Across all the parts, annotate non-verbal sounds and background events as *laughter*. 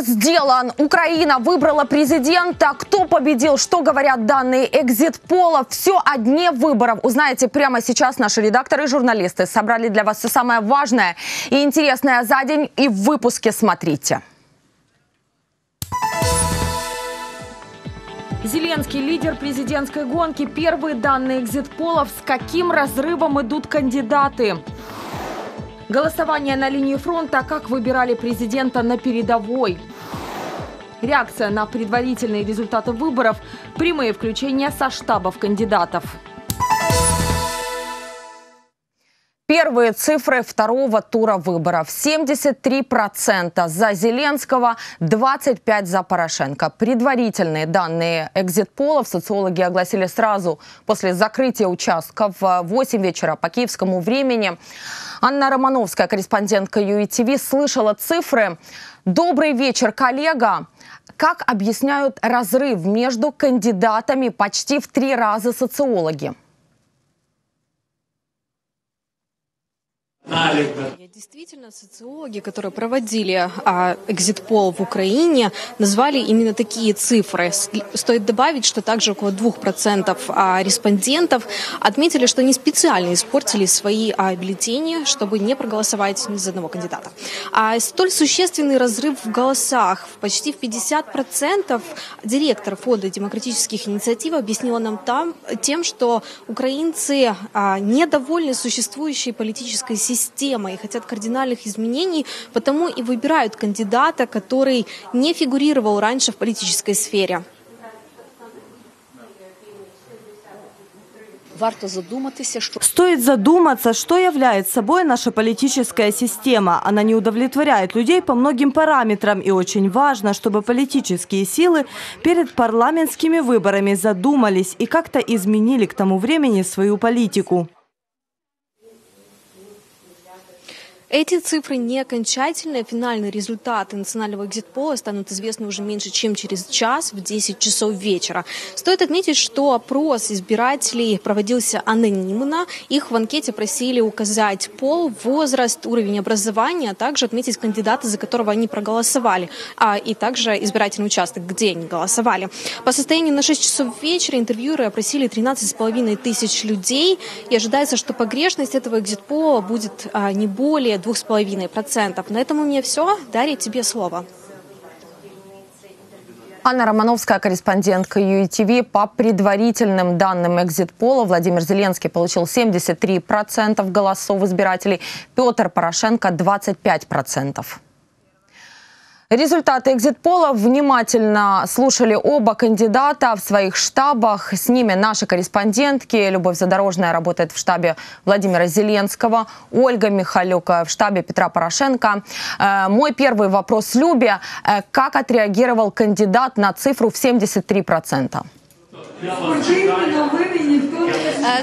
Сделан. Украина выбрала президента. Кто победил? Что говорят данные экзит-пола? Все о дне выборов. Узнаете прямо сейчас. Наши редакторы и журналисты собрали для вас все самое важное и интересное за день. И в выпуске смотрите. Зеленский лидер президентской гонки. Первые данные экзит-полов. С каким разрывом идут кандидаты? Голосование на линии фронта. Как выбирали президента на передовой? Реакция на предварительные результаты выборов. Прямые включения со штабов кандидатов. Первые цифры второго тура выборов. 73% за Зеленского, 25% за Порошенко. Предварительные данные экзит-полов социологи огласили сразу после закрытия участков в 8 вечера по киевскому времени. Анна Романовская, корреспондентка ЮИТВ, слышала цифры. Добрый вечер, коллега. Как объясняют разрыв между кандидатами почти в три раза социологи? Действительно, социологи, которые проводили а, экзит-пол в Украине, назвали именно такие цифры. Стоит добавить, что также около 2% а, респондентов отметили, что они специально испортили свои а, бюллетени, чтобы не проголосовать ни за одного кандидата. А столь существенный разрыв в голосах, почти в 50%, директор фонда демократических инициатив объяснила нам там, тем, что украинцы а, недовольны существующей политической системой системой и хотят кардинальных изменений, потому и выбирают кандидата, который не фигурировал раньше в политической сфере. Стоит задуматься, что является собой наша политическая система. Она не удовлетворяет людей по многим параметрам. И очень важно, чтобы политические силы перед парламентскими выборами задумались и как-то изменили к тому времени свою политику. Эти цифры не окончательные. Финальные результаты национального экзит-пола станут известны уже меньше, чем через час в 10 часов вечера. Стоит отметить, что опрос избирателей проводился анонимно. Их в анкете просили указать пол, возраст, уровень образования, а также отметить кандидата, за которого они проголосовали, а, и также избирательный участок, где они голосовали. По состоянию на 6 часов вечера интервьюеры опросили 13,5 тысяч людей, и ожидается, что погрешность этого экзит-пола будет а, не более 2,5%. На этом у меня все. Дарья, тебе слово. Анна Романовская, корреспондентка ЮИТВ. По предварительным данным экзит-пола Владимир Зеленский получил 73% голосов избирателей, Петр Порошенко 25%. Результаты экзит-пола внимательно слушали оба кандидата в своих штабах. С ними наши корреспондентки. Любовь Задорожная работает в штабе Владимира Зеленского, Ольга Михалюка в штабе Петра Порошенко. Э, мой первый вопрос Любе. Э, как отреагировал кандидат на цифру в 73%? Э,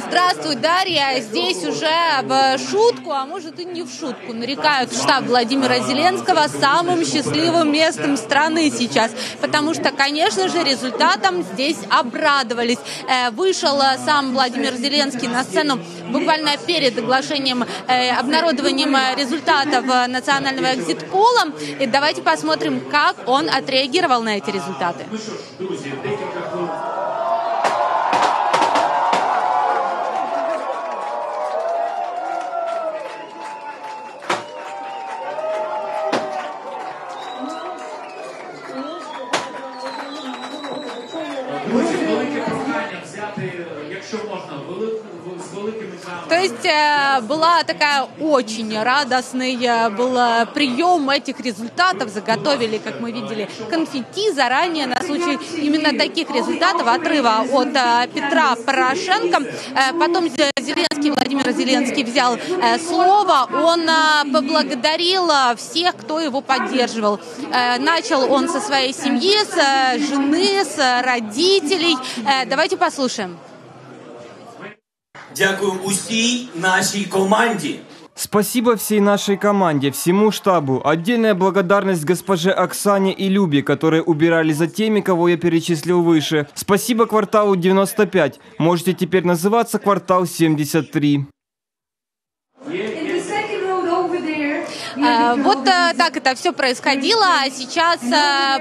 здравствуй, Дарья. Здесь уже в шутку, а может и не в шутку, нарекают штаб Владимира Зеленского самым счастливым местом страны сейчас. Потому что, конечно же, результатом здесь обрадовались. Э, вышел сам Владимир Зеленский на сцену буквально перед оглашением, э, обнародованием результатов национального экзит-пола. И давайте посмотрим, как он отреагировал на эти результаты. То есть э, была такая очень радостный э, был э, прием этих результатов. Заготовили, как мы видели, конфетти заранее на случай именно таких результатов, отрыва от Петра Порошенко. Потом Зеленский, Владимир Зеленский взял слово. Он поблагодарил всех, кто его поддерживал. Начал он со своей семьи, с жены, с родителей. Давайте послушаем. Дякую усій нашей команде. Спасибо всей нашей команде, всему штабу. Отдельная благодарность госпоже Оксане и Любе, которые убирали за теми, кого я перечислил выше. Спасибо кварталу 95. Можете теперь называться квартал 73. Э, вот так это все происходило, а сейчас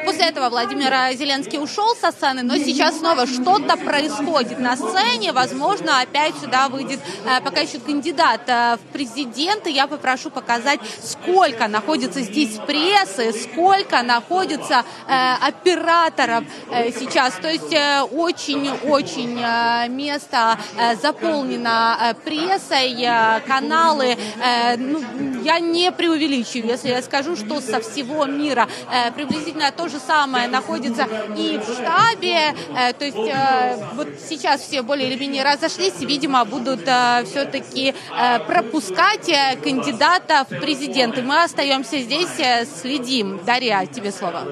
после этого Владимир Зеленский ушел со сцены, но сейчас снова что-то происходит на сцене, возможно, опять сюда выйдет пока еще кандидат в президенты. Я попрошу показать, сколько находится здесь прессы, сколько находится операторов сейчас. То есть очень-очень место заполнено прессой, каналы. Ну, я не преувеличиваю, если я скажу, что со всего мира приблизительно то же самое находится и в штабе. То есть вот сейчас все более или менее разошлись, видимо, будут все-таки пропускать кандидатов в президенты. Мы остаемся здесь, следим. Дарья, тебе слово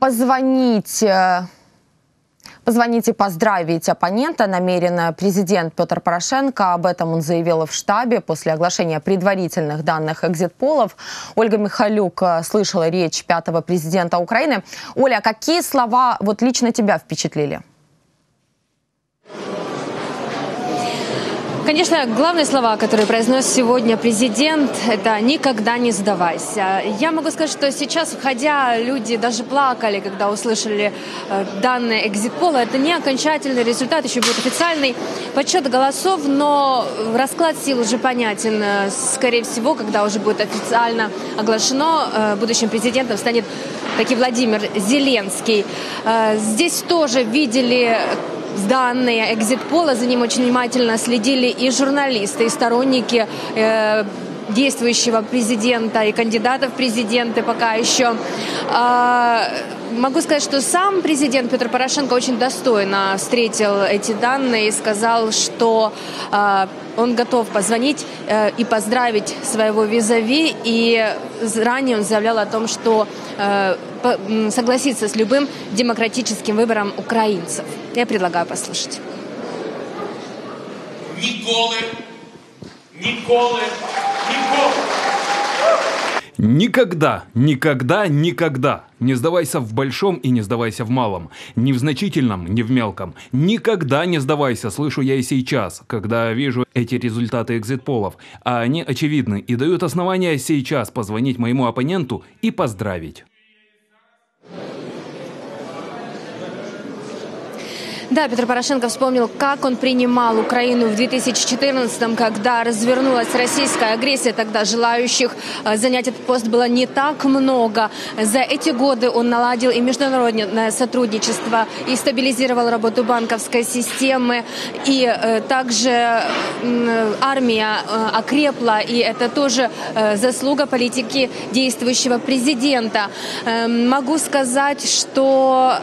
позвонить э, Позвонить и поздравить оппонента намерен президент Петр Порошенко. Об этом он заявил в штабе после оглашения предварительных данных экзит-полов. Ольга Михалюк э, слышала речь пятого президента Украины. Оля, какие слова вот лично тебя впечатлили? Конечно, главные слова, которые произнес сегодня президент, это «никогда не сдавайся». Я могу сказать, что сейчас, входя, люди даже плакали, когда услышали э, данные экзит-пола. Это не окончательный результат, еще будет официальный подсчет голосов, но расклад сил уже понятен. Скорее всего, когда уже будет официально оглашено, э, будущим президентом станет таки Владимир Зеленский. Э, здесь тоже видели данные экзит-пола, за ним очень внимательно следили и журналисты, и сторонники э, действующего президента и кандидатов в президенты пока еще. А, могу сказать, что сам президент Петр Порошенко очень достойно встретил эти данные и сказал, что а, он готов позвонить э, и поздравить своего визави. И ранее он заявлял о том, что э, согласится с любым демократическим выбором украинцев. Я предлагаю послушать. Ніколи, ніколи, ніколи. Никогда, никогда, никогда не сдавайся в большом и не сдавайся в малом, ни в значительном, ни в мелком. Никогда не сдавайся, слышу я и сейчас, когда вижу эти результаты экзит-полов, а они очевидны и дают основания сейчас позвонить моему оппоненту и поздравить. Да, Петр Порошенко вспомнил, как он принимал Украину в 2014-м, когда развернулась российская агрессия. Тогда желающих э, занять этот пост было не так много. За эти годы он наладил и международное сотрудничество, и стабилизировал работу банковской системы, и э, также армия э, окрепла, и это тоже заслуга политики действующего президента. Эм, могу сказать, что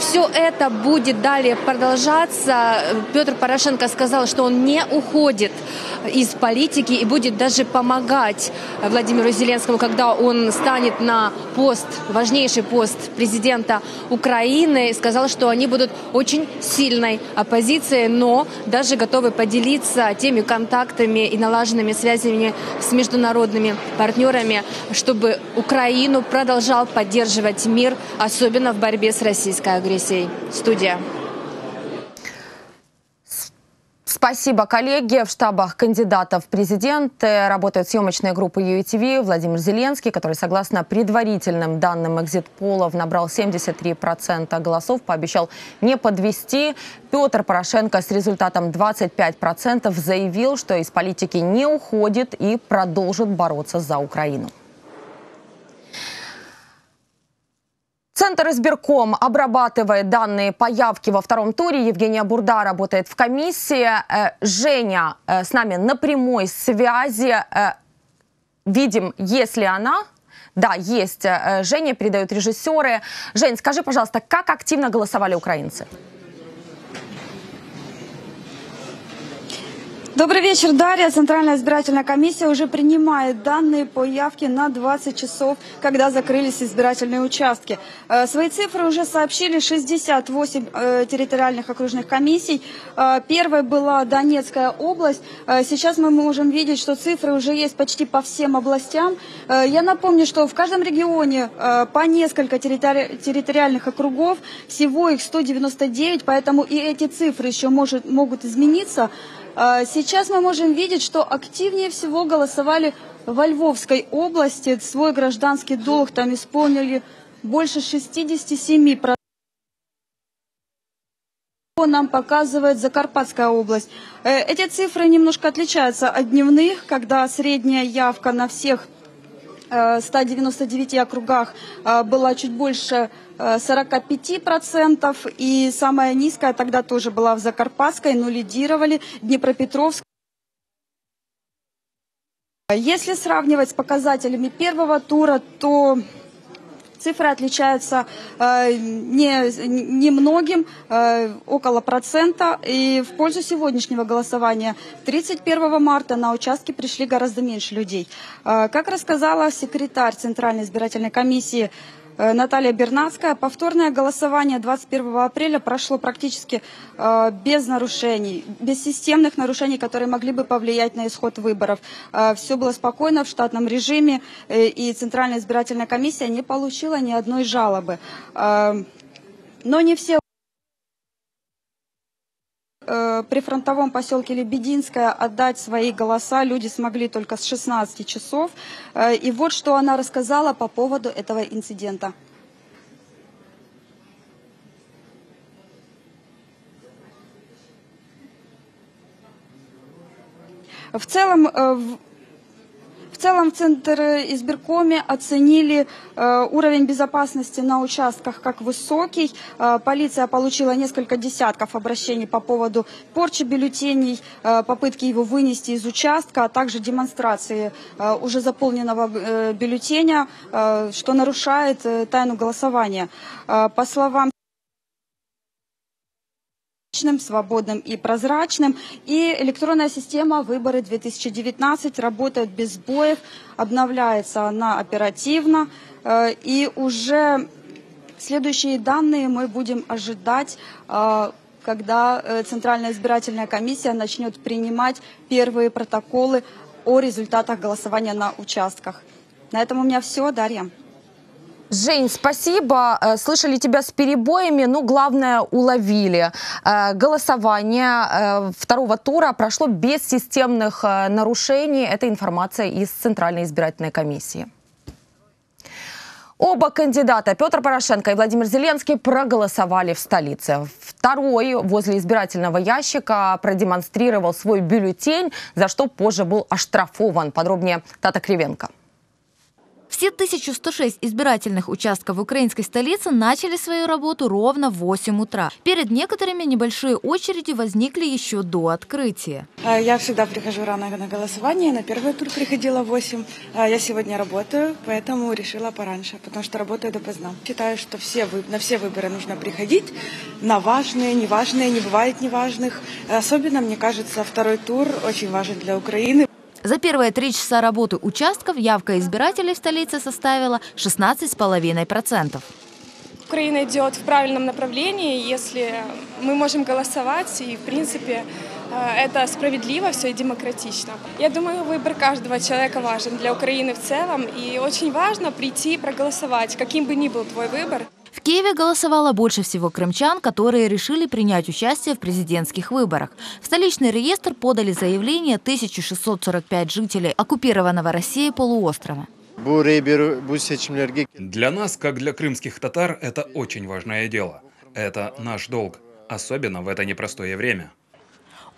все это будет далее продолжаться. Петр Порошенко сказал, что он не уходит из политики и будет даже помогать Владимиру Зеленскому, когда он станет на пост, важнейший пост президента Украины. Сказал, что они будут очень сильной оппозицией, но даже готовы поделиться теми контактами и налаженными связями с международными партнерами, чтобы Украину продолжал поддерживать мир, особенно в борьбе с российской агрессией. Студия. Спасибо, коллеги. В штабах кандидатов в президенты работают съемочная группа UATV Владимир Зеленский, который, согласно предварительным данным экзит-полов, набрал 73% голосов, пообещал не подвести. Петр Порошенко с результатом 25% заявил, что из политики не уходит и продолжит бороться за Украину. Центр избирком обрабатывает данные по явке во втором туре. Евгения Бурда работает в комиссии. Э, Женя э, с нами на прямой связи. Э, видим, если она. Да, есть. Женя передают режиссеры. Жень, скажи, пожалуйста, как активно голосовали украинцы? Добрый вечер, Дарья. Центральная избирательная комиссия уже принимает данные по явке на 20 часов, когда закрылись избирательные участки. Э, свои цифры уже сообщили 68 э, территориальных окружных комиссий. Э, первой была Донецкая область. Сейчас мы можем видеть, что цифры уже есть почти по всем областям. Я напомню, что в каждом регионе по несколько территориальных округов, всего их 199, поэтому и эти цифры еще может, могут измениться. Э, Сейчас мы можем видеть, что активнее всего голосовали во Львовской области. Свой гражданский долг там исполнили больше 67%. Нам показывает Закарпатская область. Э, Эти цифры немножко отличаются от дневных, когда средняя явка на всех 199 округах э, была чуть больше э, 45%, и самая низкая тогда тоже была в Закарпатской, но лидировали Днепропетровск. Если сравнивать с показателями первого тура, то цифры отличаются э, не, немногим, э, около процента. И в пользу сегодняшнего голосования 31 марта на участки пришли гораздо меньше людей. Э, как рассказала секретарь Центральной избирательной комиссии Наталья Бернацкая, повторное голосование 21 апреля прошло практически э, без нарушений, без системных нарушений, которые могли бы повлиять на исход выборов. Э, все было спокойно в штатном режиме, э, и Центральная избирательная комиссия не получила ни одной жалобы. Э, но не все э, при фронтовом поселке Лебединская отдать свои голоса люди смогли только с 16 часов. Э, И вот что она рассказала по поводу этого инцидента. В целом, э, целом в Центр избиркоме оценили э, уровень безопасности на участках как высокий. Э, полиция получила несколько десятков обращений по поводу порчи бюллетеней, э, попытки его вынести из участка, а также демонстрации э, уже заполненного э, бюллетеня, э, что нарушает э, тайну голосования. Э, по словам честным, свободным и прозрачным. И электронная система «Выборы 2019» работает без сбоев, обновляется она оперативно. Э, И уже следующие данные мы будем ожидать, э, когда э, Центральная избирательная комиссия начнет принимать первые протоколы о результатах голосования на участках. На этом у меня все. Дарья. Жень, спасибо. Э, Слышали тебя с перебоями, но главное уловили. Э, Голосование э, второго тура прошло без системных нарушений. Это информация из Центральной избирательной комиссии. Оба кандидата Петр Порошенко и Владимир Зеленский проголосовали в столице. Второй возле избирательного ящика продемонстрировал свой бюллетень, за что позже был оштрафован. Подробнее Тата Кривенко. Все 1106 избирательных участков в украинской столице начали свою работу ровно в 8 утра. Перед некоторыми небольшие очереди возникли еще до открытия. А, Я всегда прихожу рано на голосование. На первый тур приходила в 8. А Я сегодня работаю, поэтому решила пораньше, потому что работаю допоздна. Считаю, что все на все выборы нужно приходить. На важные, неважные, не бывает неважных. Особенно, мне кажется, второй тур очень важен для Украины. За первые три часа работы участков явка избирателей в столице составила 16,5%. Украина идет в правильном направлении, если мы можем голосовать, и, в принципе, э, это справедливо все и демократично. Я думаю, выбор каждого человека важен для Украины в целом, и очень важно прийти и проголосовать, каким бы ни был твой выбор. В Киеве голосовало больше всего крымчан, которые решили принять участие в президентских выборах. В столичный реестр подали заявление 1645 жителей оккупированного Россией полуострова. Для нас, как для крымских татар, это очень важное дело. Это наш долг, особенно в это непростое время.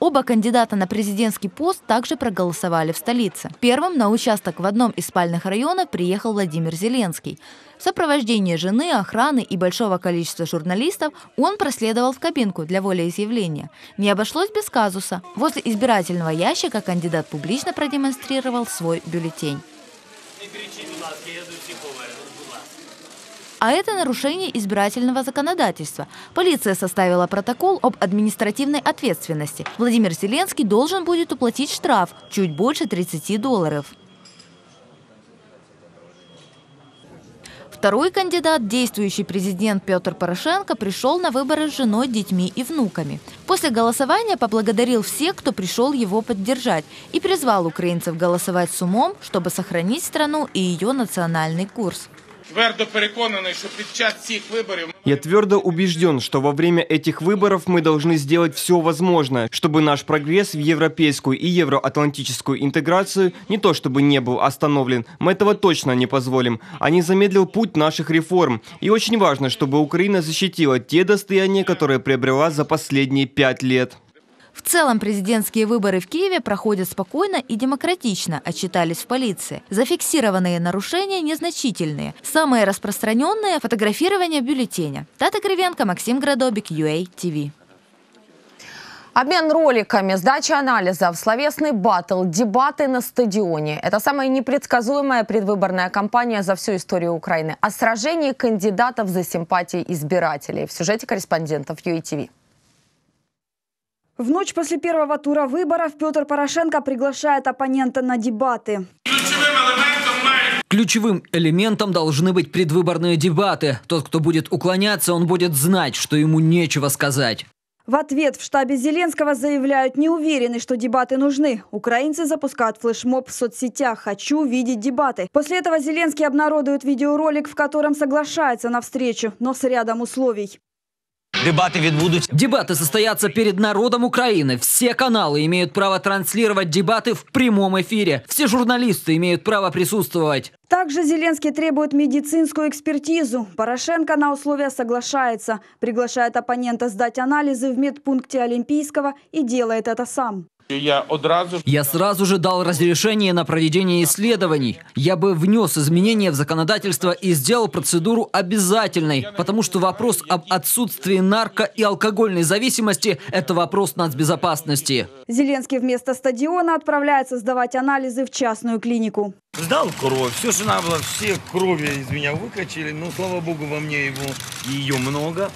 Оба кандидата на президентский пост также проголосовали в столице. Первым на участок в одном из спальных районов приехал Владимир Зеленский. В сопровождении жены, охраны и большого количества журналистов он проследовал в кабинку для волеизъявления. Не обошлось без казуса. Возле избирательного ящика кандидат публично продемонстрировал свой бюллетень. А это нарушение избирательного законодательства. Полиция составила протокол об административной ответственности. Владимир Зеленский должен будет уплатить штраф чуть больше 30 долларов. Второй кандидат, действующий президент Петр Порошенко, пришел на выборы с женой, детьми и внуками. После голосования поблагодарил всех, кто пришел его поддержать, и призвал украинцев голосовать с умом, чтобы сохранить страну и ее национальный курс. Я твердо убежден, что во время этих выборов мы должны сделать все возможное, чтобы наш прогресс в европейскую и евроатлантическую интеграцию не то чтобы не был остановлен, мы этого точно не позволим, а не замедлил путь наших реформ. И очень важно, чтобы Украина защитила те достояния, которые приобрела за последние пять лет. В целом президентские выборы в Киеве проходят спокойно и демократично, отчитались в полиции. Зафиксированные нарушения незначительные. Самые распространенные – фотографирование бюллетеня. Тата Кривенко, Максим Градобик, UA TV. Обмен роликами, сдача анализов, словесный баттл, дебаты на стадионе. Это самая непредсказуемая предвыборная кампания за всю историю Украины. О сражении кандидатов за симпатии избирателей. В сюжете корреспондентов ЮИТВ. В ночь после первого тура выборов Петр Порошенко приглашает оппонента на дебаты. Ключевым элементом должны быть предвыборные дебаты. Тот, кто будет уклоняться, он будет знать, что ему нечего сказать. В ответ в штабе Зеленского заявляют, не уверены, что дебаты нужны. Украинцы запускают флешмоб в соцсетях «Хочу видеть дебаты». После этого Зеленский обнародует видеоролик, в котором соглашается на встречу, но с рядом условий. Дебаты відбудуть. Дебаты состоятся перед народом Украины. Все каналы имеют право транслировать дебаты в прямом эфире. Все журналисты имеют право присутствовать. Также Зеленский требует медицинскую экспертизу. Порошенко на условия соглашается. Приглашает оппонента сдать анализы в медпункте Олимпийского и делает это сам. Я одразу Я сразу же дал разрешение на проведение исследований. Я бы внес изменения в законодательство и сделал процедуру обязательной, потому что вопрос об отсутствии нарко- и алкогольной зависимости – это вопрос нацбезопасности. Зеленский вместо стадиона отправляется сдавать анализы в частную клинику. Сдал кровь, все, что надо было, все крови из меня выкачали. Ну, слава богу, во мне его, ее много.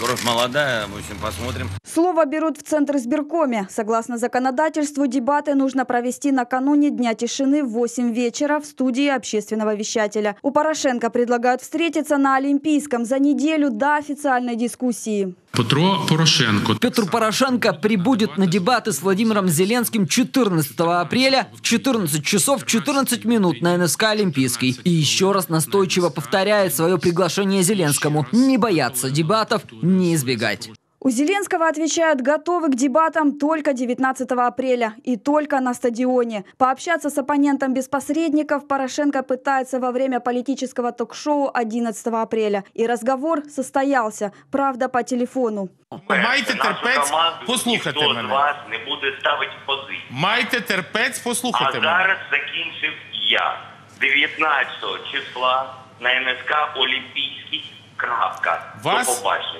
Кровь молодая, в общем, посмотрим. Слово берут в Центр избиркоме. Согласно законодательству, дебаты нужно провести накануне Дня тишины в 8 вечера в студии общественного вещателя. У Порошенко предлагают встретиться на Олимпийском за неделю до официальной дискуссии. Петро Порошенко. Петр Порошенко прибудет на дебаты с Владимиром Зеленским 14 апреля в 14 часов 14 минут на НСК «Олимпийский». И еще раз настойчиво повторяет свое приглашение Зеленскому не бояться дебатов, не избегать. У Зеленского отвечают, готовы к дебатам только 19 апреля и только на стадионе. Пообщаться с оппонентом без посредников Порошенко пытается во время политического ток-шоу 11 апреля. И разговор состоялся, правда, по телефону. майте терпець послухати Ніхто з мене. вас не буде ставити позицію. Майте терпець А послухати мене. зараз закінчив я 19 числа на НСК Олімпійський. Крапка. Вас- До побачення.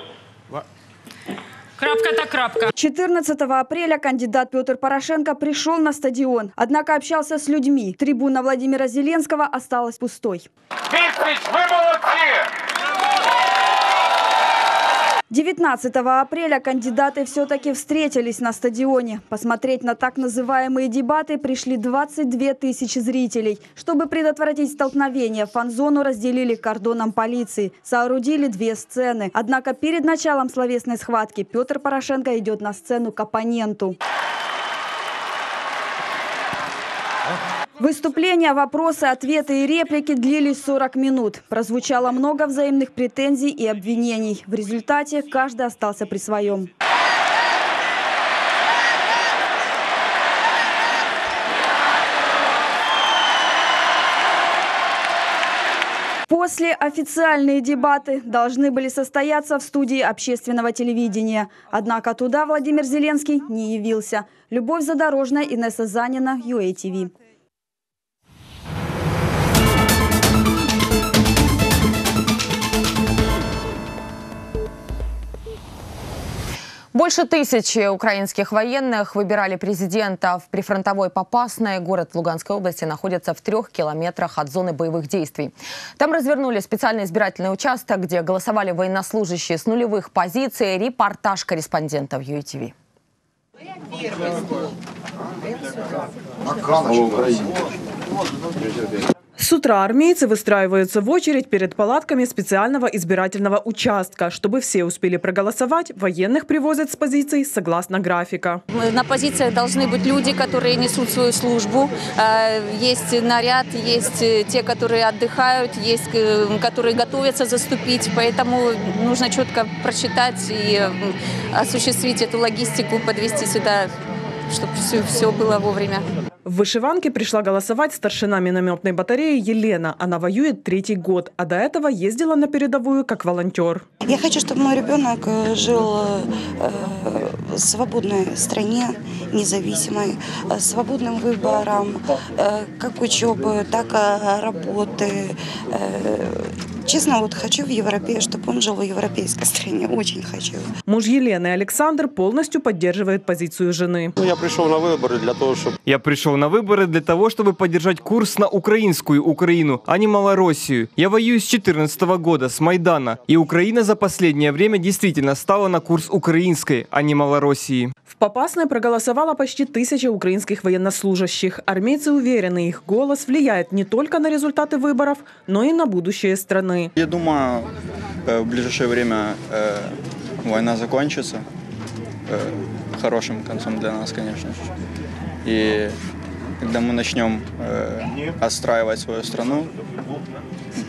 Крапка та крапка. 14 апреля кандидат Петр Порошенко пришел на стадион, однако общался с людьми. Трибуна Владимира Зеленского осталась пустой. Відповідь, ви молодці! 19 апреля кандидаты все-таки встретились на стадионе. Посмотреть на так называемые дебаты пришли 22 тысячи зрителей. Чтобы предотвратить столкновение, фан-зону разделили кордоном полиции. Соорудили две сцены. Однако перед началом словесной схватки Петр Порошенко идет на сцену к оппоненту. Выступления, вопросы, ответы и реплики длились 40 минут. Прозвучало много взаимных претензий и обвинений. В результате каждый остался при своем. После официальные дебаты должны были состояться в студии общественного телевидения. Однако туда Владимир Зеленский не явился. Любовь Задорожная, Инесса Занина, ЮАТВ. Больше тысячи украинских военных выбирали президента в прифронтовой Попасной. Город Луганской области находится в трех километрах от зоны боевых действий. Там развернули специальный избирательный участок, где голосовали военнослужащие с нулевых позиций. Репортаж корреспондентов ЮТВ. С утра армейцы выстраиваются в очередь перед палатками специального избирательного участка. Чтобы все успели проголосовать, военных привозят с позиций согласно графика. На позициях должны быть люди, которые несут свою службу. Э, Есть наряд, есть э, те, которые отдыхают, есть, э, которые готовятся заступить. Поэтому нужно четко прочитать и осуществить эту логистику, подвести сюда, чтобы все, все было вовремя. В вышиванке пришла голосовать старшина минометной батареи Елена. Она воюет третий год, а до этого ездила на передовую как волонтер. Я хочу, чтобы мой ребенок э, жил э, в свободной стране, независимой, э, свободным выбором, э, как учебы, так и работы. Честно, вот хочу в Европе, чтобы он жил в европейской стране. Очень хочу. Муж Елены Александр полностью поддерживает позицию жены. Ну, Я пришел на выборы для того, чтобы... Я пришел на выборы для того, чтобы поддержать курс на украинскую Украину, а не Малороссию. Я воюю с 2014 года, с Майдана. И Украина за последнее время действительно стала на курс украинской, а не Малороссии. В Попасной проголосовало почти тысяча украинских военнослужащих. Армейцы уверены, их голос влияет не только на результаты выборов, но и на будущее страны. Я думаю, э, в ближайшее время э, война закончится э, хорошим концом для нас, конечно же. И когда мы начнем отстраивать свою страну,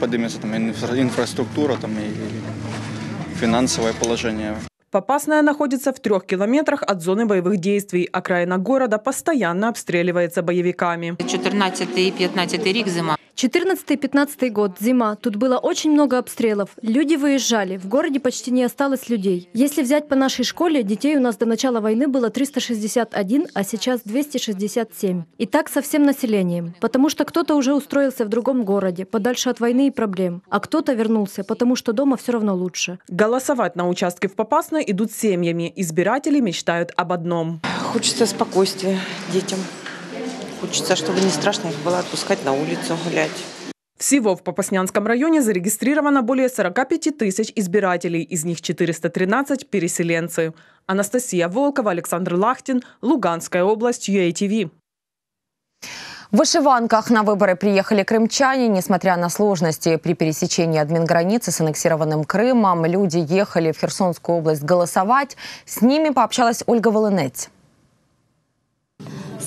поднимется там инфра- инфраструктура там, и финансовое положение. Попасная находится в трех километрах от зоны боевых действий. Окраина города постоянно обстреливается боевиками. 14 і 15 рік зима. 14-15 год, зима. Тут было очень много обстрелов. Люди выезжали. В городе почти не осталось людей. Если взять по нашей школе, детей у нас до начала войны было 361, а сейчас 267. И так со всем населением. Потому что кто-то уже устроился в другом городе, подальше от войны и проблем. А кто-то вернулся, потому что дома все равно лучше. Голосовать на участке в Попасной идут семьями. Избиратели мечтают об одном. Хочется спокойствия детям. Хочется, чтобы не страшно их было отпускать на улицу гулять. Всего в Попаснянском районе зарегистрировано более 45 тысяч избирателей, из них 413 – переселенцы. Анастасия Волкова, Александр Лахтин, Луганская область, UATV. В вышиванках на выборы приехали крымчане. Несмотря на сложности при пересечении админграницы с аннексированным Крымом, люди ехали в Херсонскую область голосовать. С ними пообщалась Ольга Волынец.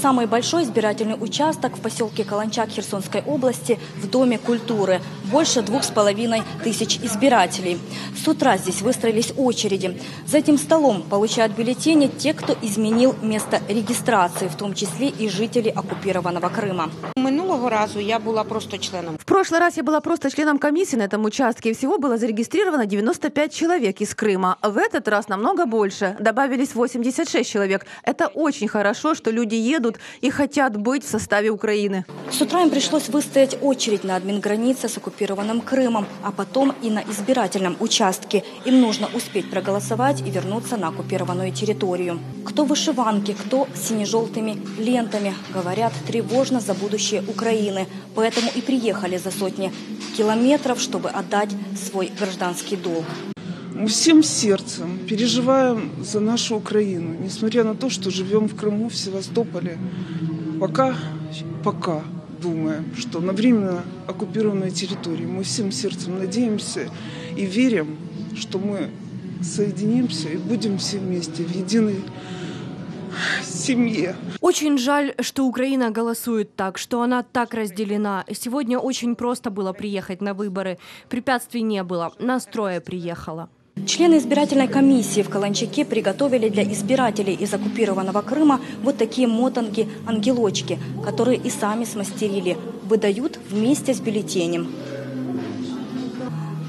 Самый большой избирательный участок в поселке Каланчак Херсонской области в Доме культуры. Больше двух с половиной тысяч избирателей. С утра здесь выстроились очереди. За этим столом получают бюллетени те, кто изменил место регистрации, в том числе и жители оккупированного Крыма. Минулого разу я була просто членом. В прошлый раз я была просто членом комиссии на этом участке. Всего было зарегистрировано 95 человек из Крыма. В этот раз намного больше. Добавились 86 человек. Это очень хорошо, что люди едут и хотят быть в составе Украины. С утра им пришлось выстоять очередь на админгранице с оккупированным Крымом, а потом и на избирательном участке. Им нужно успеть проголосовать и вернуться на оккупированную территорию. Кто в вышиванке, кто с сине-желтыми лентами. Говорят, тревожно за будущее Украины. Поэтому и приехали за сотни километров, чтобы отдать свой гражданский долг. Мы всем сердцем переживаем за нашу Украину, несмотря на то, что живем в Крыму, в Севастополе. Пока, пока думаем, что на временно оккупированной территории мы всем сердцем надеемся и верим, что мы соединимся и будем все вместе в единой семье. Очень жаль, что Украина голосует так, что она так разделена. Сегодня очень просто было приехать на выборы. Препятствий не было. Настроя приехала. Члены избирательной комиссии в Каланчаке приготовили для избирателей из оккупированного Крыма вот такие мотанки-ангелочки, которые и сами смастерили. Выдают вместе с бюллетенем.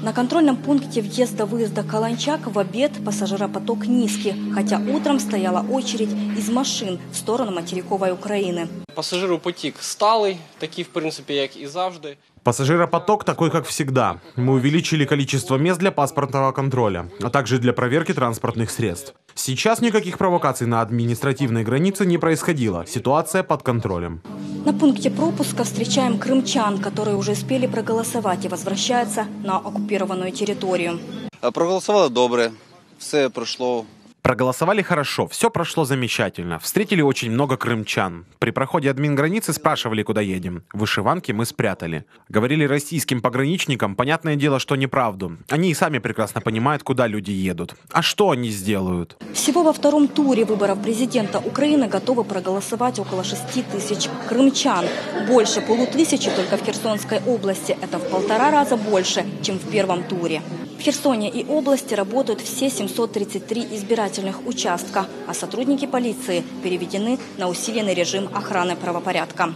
На контрольном пункте въезда-выезда Каланчак в обед пассажиропоток низкий, хотя утром стояла очередь из машин в сторону материковой Украины. Пасажиропотік сталий, такий, в принципі, як і завжди. Пассажиропоток такой, как всегда. Мы увеличили количество мест для паспортного контроля, а также для проверки транспортных средств. Сейчас никаких провокаций на административной границе не происходило. Ситуация под контролем. На пункте пропуска встречаем крымчан, которые уже успели проголосовать и возвращаются на оккупированную территорию. Проголосували добре, все пройшло Проголосовали хорошо, все прошло замечательно. Встретили очень много крымчан. При проходе админграницы спрашивали, куда едем. Вышиванки мы спрятали. Говорили российским пограничникам, понятное дело, что неправду. Они и сами прекрасно понимают, куда люди едут. А что они сделают? Всего во втором туре выборов президента Украины готовы проголосовать около 6 тысяч крымчан. Больше полутысячи только в Херсонской области. Это в полтора раза больше, чем в первом туре. В Херсоне и области работают все 733 избирательных участка, а сотрудники полиции переведены на усиленный режим охраны правопорядка.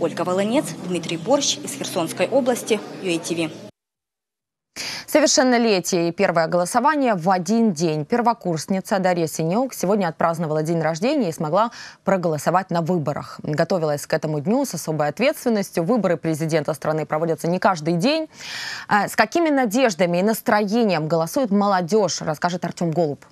Ольга Волынец, Дмитрий Борщ из Херсонской области, ЮАТВ. Совершеннолетие и первое голосование в один день. Первокурсница Дарья Синеук сегодня отпраздновала день рождения и смогла проголосовать на выборах. Готовилась к этому дню с особой ответственностью. Выборы президента страны проводятся не каждый день. А с какими надеждами и настроением голосует молодежь, расскажет Артем Голуб.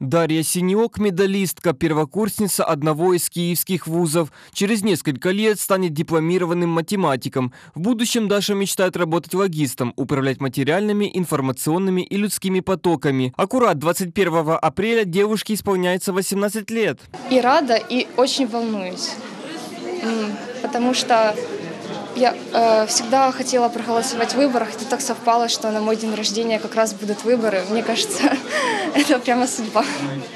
Дарья Синьок – медалистка, первокурсница одного из киевских вузов. Через несколько лет станет дипломированным математиком. В будущем Даша мечтает работать логистом, управлять материальными, информационными и людскими потоками. Аккурат 21 апреля девушке исполняется 18 лет. И рада, и очень волнуюсь. Потому что я э, всегда хотела проголосовать в выборах. Это так совпало, что на мой день рождения как раз будут выборы. Мне кажется, *laughs* это прямо судьба.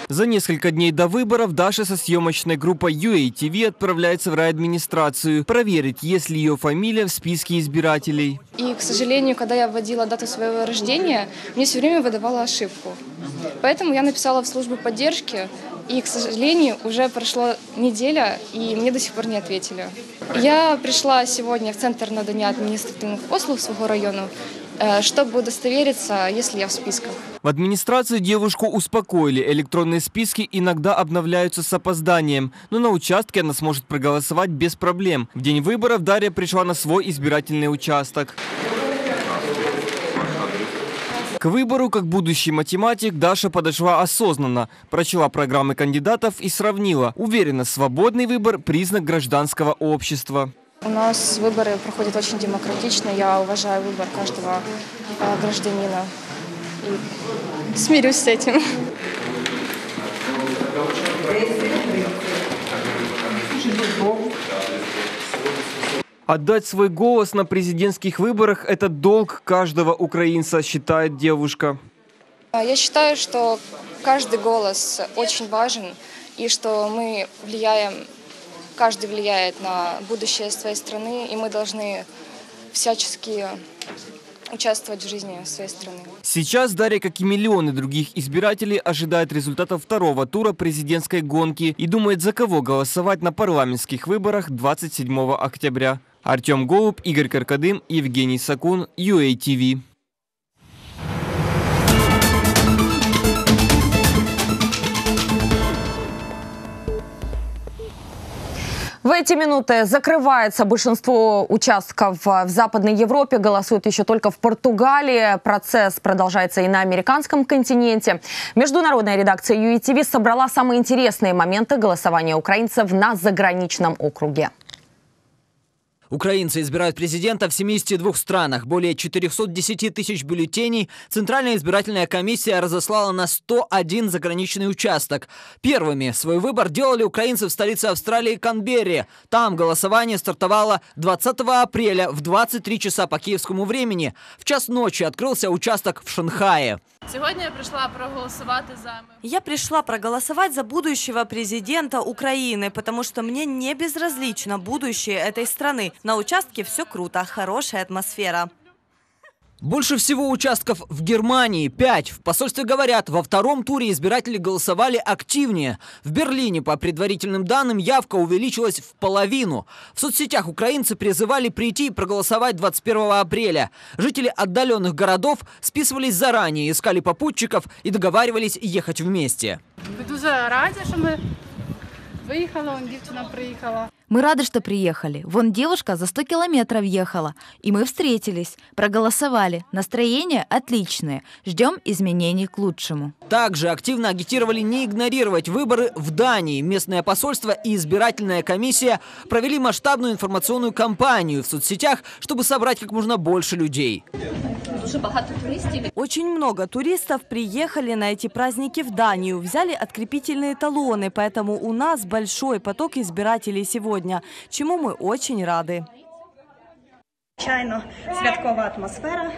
За несколько дней до выборов Даша со съемочной группой UATV отправляется в райадминистрацию проверить, есть ли ее фамилия в списке избирателей. И, к сожалению, когда я вводила дату своего рождения, мне все время выдавала ошибку. Поэтому я написала в службу поддержки, и, к сожалению, уже прошла неделя, и мне до сих пор не ответили. Я пришла сегодня в Центр надання административных послуг своего района, э, чтобы удостовериться, если я в списках. В администрации девушку успокоили. Электронные списки иногда обновляются с опозданием, но на участке она сможет проголосовать без проблем. В день выборов Дарья пришла на свой избирательный участок. К выбору как будущий математик Даша подошла осознанно, прочла программы кандидатов и сравнила. Уверена, свободный выбор – признак гражданского общества. У нас выборы проходят очень демократично. Я уважаю выбор каждого э, гражданина и смирюсь с этим. Отдать свой голос на президентских выборах – это долг каждого украинца, считает девушка. Я считаю, что каждый голос очень важен, и что мы влияем, каждый влияет на будущее своей страны, и мы должны всячески участвовать в жизни своей страны. Сейчас Дарья, как и миллионы других избирателей, ожидает результатов второго тура президентской гонки и думает, за кого голосовать на парламентских выборах 27 октября. Артем Голуб, Игорь Каркадым, Евгений Сакун, UATV. В эти минуты закрывается большинство участков в Западной Европе. Голосуют еще только в Португалии. Процесс продолжается и на американском континенте. Международная редакция UETV собрала самые интересные моменты голосования украинцев на заграничном округе. Украинцы избирают президента в 72 странах. Более 410 тысяч бюллетеней Центральная избирательная комиссия разослала на 101 заграничный участок. Первыми свой выбор делали украинцы в столице Австралии Канберре. Там голосование стартовало 20 апреля в 23 часа по киевскому времени. В час ночи открылся участок в Шанхае. Сегодня я пришла проголосовать за... Я пришла проголосовать за будущего президента Украины, потому что мне не безразлично будущее этой страны. На участке все круто, хорошая атмосфера. Больше всего участков в Германии – 5. В посольстве говорят, во втором туре избиратели голосовали активнее. В Берлине, по предварительным данным, явка увеличилась в половину. В соцсетях украинцы призывали прийти и проголосовать 21 апреля. Жители отдаленных городов списывались заранее, искали попутчиков и договаривались ехать вместе. Дуже раді, що ми виїхали, он дівчина приїхала. Мы рады, что приехали. Вон девушка за 100 километров ехала. И мы встретились, проголосовали. Настроение отличное. Ждем изменений к лучшему. Также активно агитировали не игнорировать выборы в Дании. Местное посольство и избирательная комиссия провели масштабную информационную кампанию в соцсетях, чтобы собрать как можно больше людей. Очень много туристов приехали на эти праздники в Данию, взяли открепительные талоны, поэтому у нас большой поток избирателей сегодня, чему мы очень рады. Звичайно, святкова атмосфера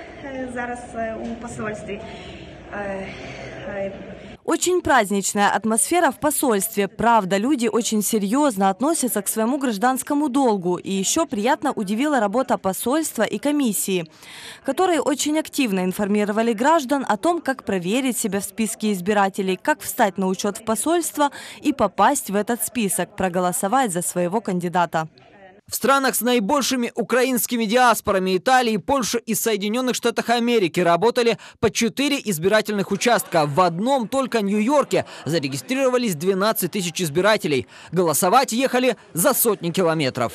зараз у посольстві. Очень праздничная атмосфера в посольстве. Правда, люди очень серьезно относятся к своему гражданскому долгу. И еще приятно удивила работа посольства и комиссии, которые очень активно информировали граждан о том, как проверить себя в списке избирателей, как встать на учет в посольство и попасть в этот список, проголосовать за своего кандидата. В странах с наибольшими украинскими диаспорами Италии, Польши и Соединенных Штатах Америки работали по 4 избирательных участка. В одном только Нью-Йорке зарегистрировались 12 тысяч избирателей. Голосовать ехали за сотни километров.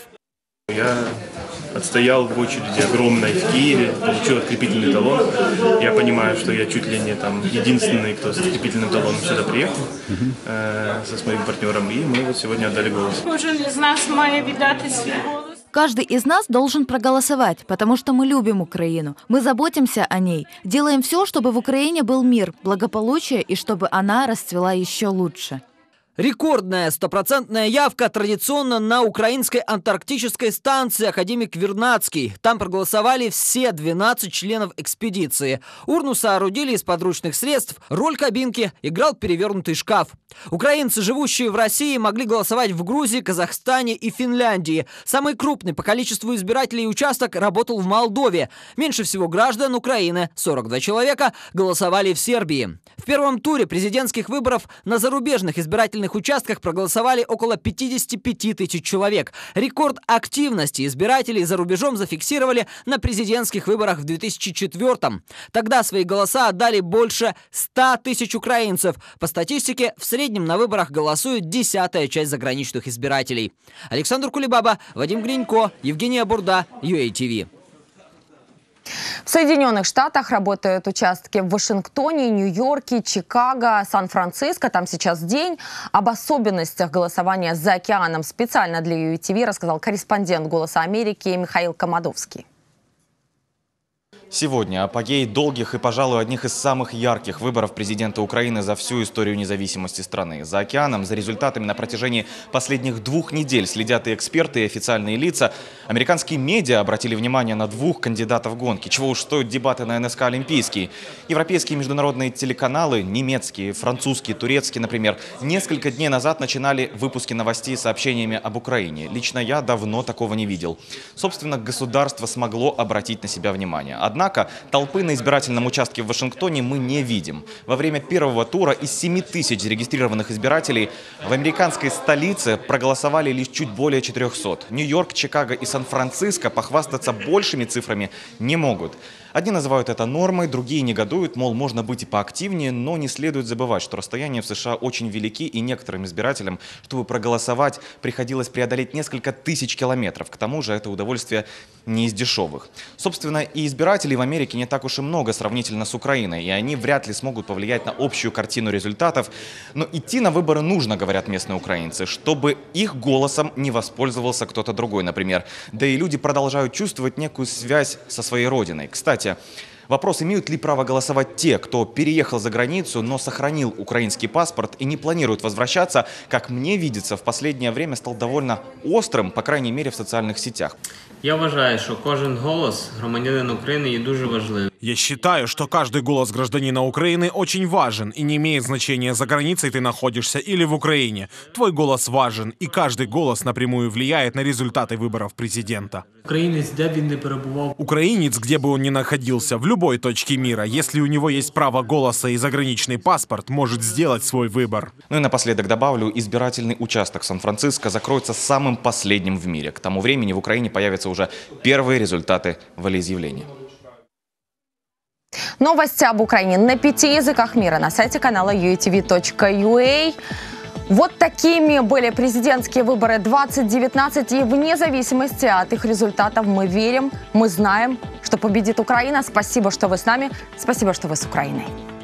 Я отстоял в очереди огромной в Киеве, получил открепительный талон. Я понимаю, что я чуть ли не там единственный, кто с открепительным талоном сюда приехал э, со своим партнером. И мы вот сегодня отдали голос. Кожен із нас має віддати свій голос. Каждый из нас должен проголосовать, потому что мы любим Украину. Мы заботимся о ней, делаем все, чтобы в Украине был мир, благополучие и чтобы она расцвела еще лучше. Рекордная стопроцентная явка традиционно на украинской антарктической станции «Академик Вернадский». Там проголосовали все 12 членов экспедиции. Урну соорудили из подручных средств, роль кабинки играл перевернутый шкаф. Украинцы, живущие в России, могли голосовать в Грузии, Казахстане и Финляндии. Самый крупный по количеству избирателей участок работал в Молдове. Меньше всего граждан Украины, 42 человека, голосовали в Сербии. В первом туре президентских выборов на зарубежных избирательных участках проголосовали около 55 тысяч человек. Рекорд активности избирателей за рубежом зафиксировали на президентских выборах в 2004 -м. Тогда свои голоса отдали больше 100 тысяч украинцев. По статистике, в среднем на выборах голосует десятая часть заграничных избирателей. Александр Кулебаба, Вадим Гринько, Евгения Бурда, UATV. В Соединенных Штатах работают участки в Вашингтоне, Нью-Йорке, Чикаго, Сан-Франциско. Там сейчас день. Об особенностях голосования за океаном специально для UTV рассказал корреспондент «Голоса Америки» Михаил Комадовский. Сегодня апогей долгих и, пожалуй, одних из самых ярких выборов президента Украины за всю историю независимости страны. За океаном, за результатами на протяжении последних двух недель следят и эксперты, и официальные лица. Американские медиа обратили внимание на двух кандидатов гонки. Чего уж стоят дебаты на НСК «Олимпийский». Европейские международные телеканалы, немецкие, французские, турецкие, например, несколько дней назад начинали выпуски новостей сообщениями об Украине. Лично я давно такого не видел. Собственно, государство смогло обратить на себя внимание. Однако толпы на избирательном участке в Вашингтоне мы не видим. Во время первого тура из 7 тысяч зарегистрированных избирателей в американской столице проголосовали лишь чуть более 400. Нью-Йорк, Чикаго и Сан-Франциско похвастаться большими цифрами не могут. Одни называют это нормой, другие негодуют, мол, можно быть и поактивнее, но не следует забывать, что расстояния в США очень велики, и некоторым избирателям, чтобы проголосовать, приходилось преодолеть несколько тысяч километров. К тому же это удовольствие не из дешевых. Собственно, и избирателей в Америке не так уж и много сравнительно с Украиной, и они вряд ли смогут повлиять на общую картину результатов. Но идти на выборы нужно, говорят местные украинцы, чтобы их голосом не воспользовался кто-то другой, например. Да и люди продолжают чувствовать некую связь со своей родиной. Кстати, Вопрос, имеют ли право голосовать те, кто переехал за границу, но сохранил украинский паспорт и не планирует возвращаться, как мне видится, в последнее время стал довольно острым, по крайней мере, в социальных сетях. Я вважаю, що кожен голос громадянина України є дуже важливим. Я считаю, что каждый голос гражданина Украины очень важен и не имеет значения, за границей ты находишься или в Украине. Твой голос важен, и каждый голос напрямую влияет на результаты выборов президента. Не Украинец, где бы он ни находился, в любой точке мира, если у него есть право голоса и заграничный паспорт, может сделать свой выбор. Ну и напоследок добавлю, избирательный участок Сан-Франциско закроется самым последним в мире. К тому времени в Украине появятся уже первые результаты волеизъявления. Новости об Украине на пяти языках мира на сайте канала uetv.ua. Вот такими были президентские выборы 2019. И вне зависимости от их результатов мы верим, мы знаем, что победит Украина. Спасибо, что вы с нами. Спасибо, что вы с Украиной.